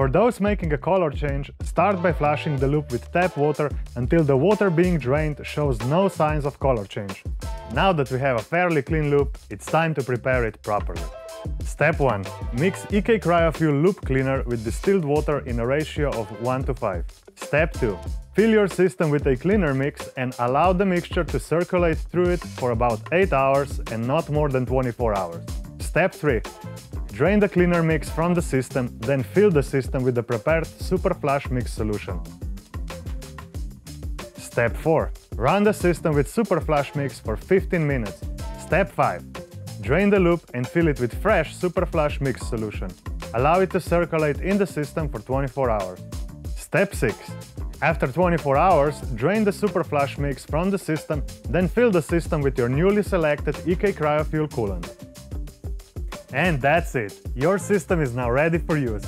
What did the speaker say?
For those making a color change, start by flushing the loop with tap water until the water being drained shows no signs of color change. Now that we have a fairly clean loop, it's time to prepare it properly. Step 1. Mix EK Cryofuel loop cleaner with distilled water in a ratio of 1 to 5. Step 2. Fill your system with a cleaner mix and allow the mixture to circulate through it for about 8 hours and not more than 24 hours. Step 3. Drain the cleaner mix from the system, then fill the system with the prepared Super Flush Mix solution. Step 4. Run the system with Super Flush Mix for 15 minutes. Step 5. Drain the loop and fill it with fresh Super Flush Mix solution. Allow it to circulate in the system for 24 hours. Step 6. After 24 hours, drain the Super Flush Mix from the system, then fill the system with your newly selected EK Cryofuel coolant. And that's it! Your system is now ready for use.